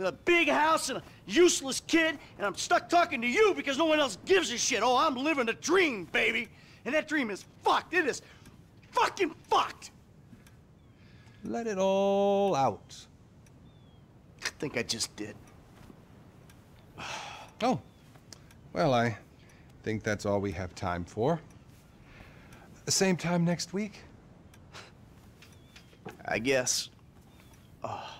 With a big house and a useless kid, and I'm stuck talking to you because no one else gives a shit. Oh, I'm living a dream, baby. And that dream is fucked. It is fucking fucked. Let it all out. I think I just did. Oh. Well, I think that's all we have time for. The same time next week? I guess. Oh.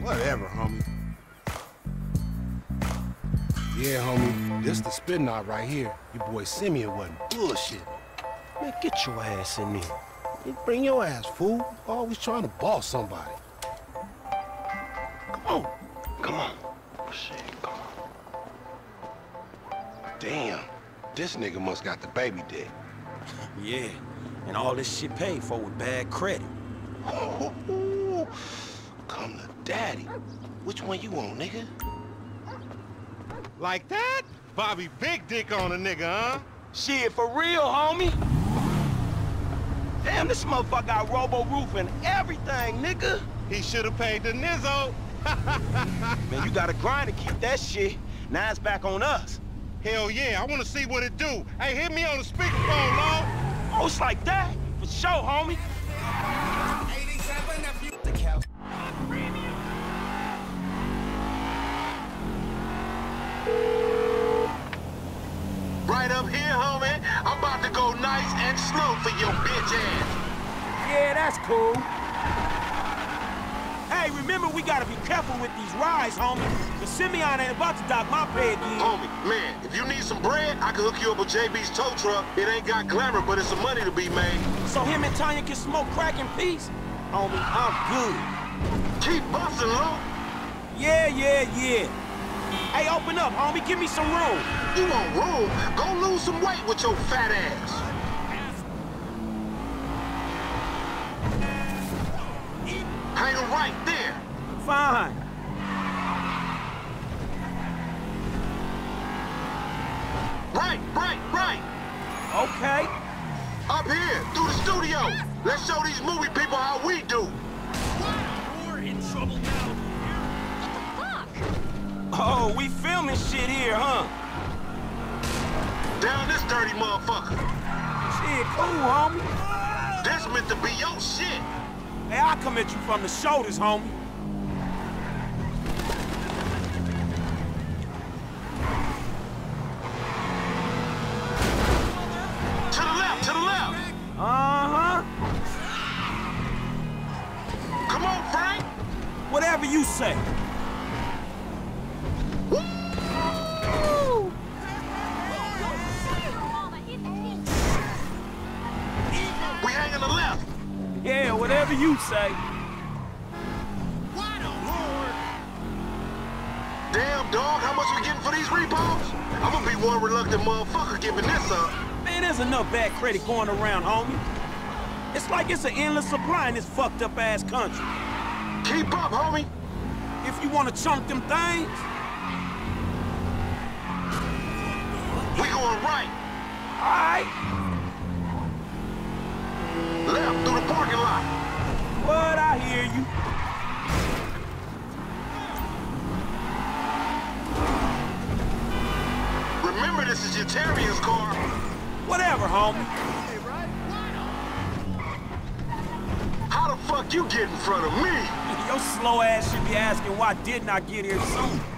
Whatever, homie. Yeah, homie. This the spin knot right here. Your boy Simeon wasn't bullshit. Man, get your ass in there. You bring your ass, fool. Always trying to boss somebody. Come on. Come on. Oh, shit, come on. Damn. This nigga must got the baby dick. Yeah, and all this shit paid for with bad credit. Come to daddy. Which one you want, nigga? Like that? Bobby big dick on a nigga, huh? Shit, for real, homie. Damn, this motherfucker got robo roof and everything, nigga. He should have paid the nizzo. Man, you gotta grind to keep that shit. Now it's back on us. Hell yeah, I want to see what it do. Hey, hit me on the speakerphone, Lord. Oh, it's like that? For sure, homie. Right up here, homie. I'm about to go nice and slow for your bitch ass. Yeah, that's cool. Hey, remember, we gotta be careful with these rides, homie. The Simeon ain't about to dock my pay again. Homie, man, if you need some bread, I can hook you up with JB's tow truck. It ain't got glamour, but it's some money to be made. So him and Tonya can smoke crack in peace? Homie, I'm good. Keep busting, low. Yeah, yeah, yeah. Hey, open up, homie. Give me some room. You want room? Go lose some weight with your fat ass. Hang 'em right there. Fine. Right, right, right. Okay. Up here, through the studio. Let's show these movie people how we do. We're in trouble now. What the fuck? Oh, we filming shit here, huh? Down this dirty motherfucker. Shit, cool, homie. This meant to be your shit. Hey, I'll come at you from the shoulders, homie. To the whatever you say. Damn, dog, how much we getting for these repos? I'm gonna be one reluctant motherfucker giving this up. Man, there's enough bad credit going around, homie. It's like it's an endless supply in this fucked up ass country. Keep up, homie. If you wanna chunk them things, We going right. alright. Left through the parking lot. What, I hear you. Remember, this is your Terrier's car. Whatever, homie. How the fuck you get in front of me? Your slow ass should be asking why didn't I get here soon?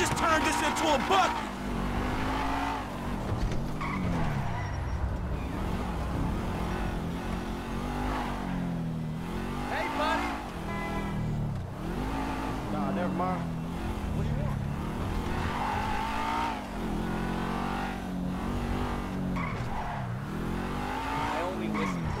just turned this into a buck. Hey, buddy. Nah, never mind. What do you want? I only listen to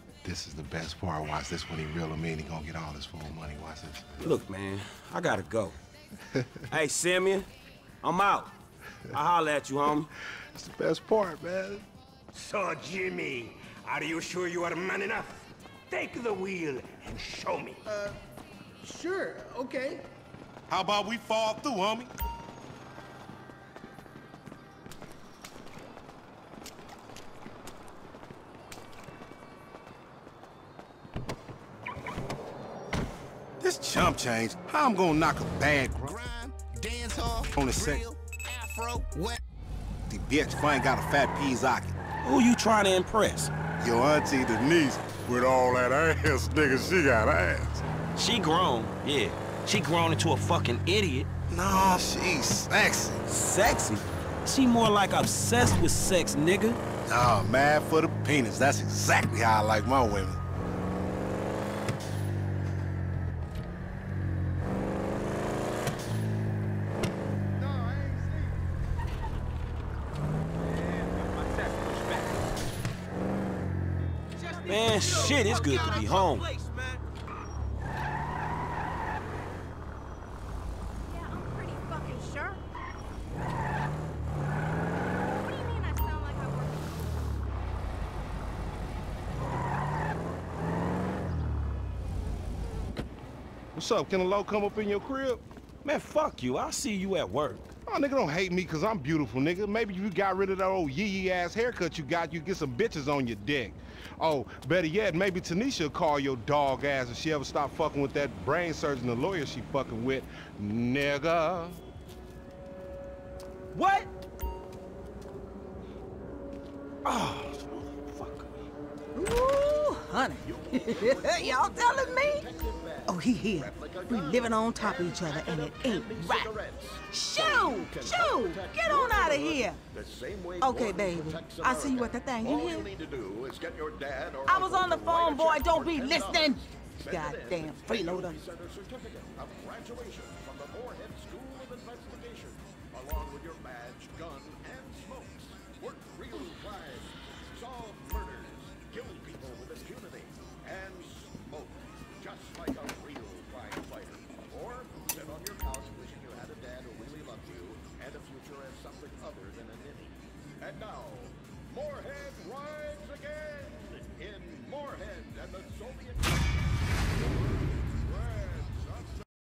This is the best part. Watch this when he reel him in. He gonna get all his full money. Watch this. Look, man, I gotta go. hey, Simeon, I'm out. I'll holler at you, homie. It's the best part, man. So, Jimmy, are you sure you are man enough? Take the wheel and show me. Uh, Sure, okay. How about we fall through, homie? Chump change, how I'm gonna knock a bad grind, dance hall, on the set. Afro, what? The bitch if I ain't got a fat Pizaki. Who you trying to impress? Your auntie Denise, with all that ass, nigga, she got ass. She grown, yeah. She grown into a fucking idiot. Nah, she's sexy. Sexy? She more like obsessed with sex, nigga. Nah, mad for the penis. That's exactly how I like my women. Man, shit, it's good to be home. Yeah, I'm pretty fucking sure. What do you mean I sound like I work What's up? Can a low come up in your crib? Man, fuck you. I'll see you at work. Oh, nigga, don't hate me because I'm beautiful, nigga. Maybe you got rid of that old yee-yee ass haircut you got, you get some bitches on your dick. Oh, better yet, maybe Tanisha will call your dog ass if she ever stop fucking with that brain surgeon, the lawyer she fucking with. Nigga. What? Oh, Y'all telling me? Oh, he here. We living on top of each other, and it ain't right. Shoo! Shoo! Get on out of here. Okay, baby. I'll see you at the thing. You hear? To do is get your dad or I was on the phone, boy. Don't be listening. Goddamn freeloader. And now, Moorhead Ryan